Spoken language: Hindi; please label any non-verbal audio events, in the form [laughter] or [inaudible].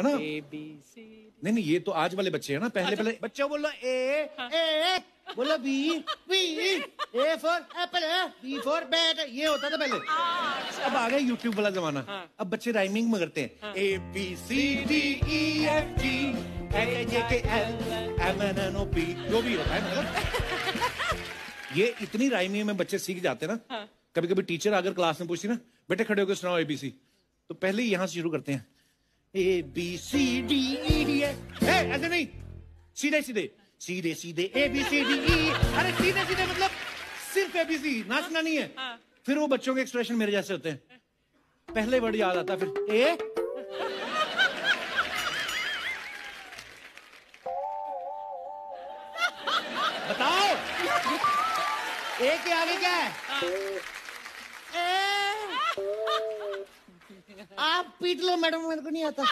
है ना? ए बी सी नहीं नहीं ये तो आज वाले बच्चे हैं ना पहले पहले बच्चों बोलो ए ए बोलो B B A for apple B for bat ये होता था पहले। अब आ गया यूट्यूब वाला जमाना। अब बच्चे राइमिंग में करते हैं। A B C D E F G J K L M N N O P जो भी होता है मतलब [laughs] ये इतनी राइमिंग में बच्चे सीख जाते हैं ना। कभी कभी टीचर अगर क्लास में पूछती ना बेटे खड़े होकर सुनाओ एबीसी तो पहले ही यहाँ से शुरू करते हैं। A B C D E ऐसे नहीं। सीधे सीधे। सीधे सीधे ए बी सी डी ई अरे, सीधे सीधे मतलब सिर्फ़ एबीसी नाचना नहीं है। फिर वो बच्चों के एक्सप्रेशन मेरे जैसे होते हैं। पहले वर्ड याद आता, फिर ए बताओ। ए के आगे क्या है ए आप पीट लो मैडम मेरे को नहीं आता।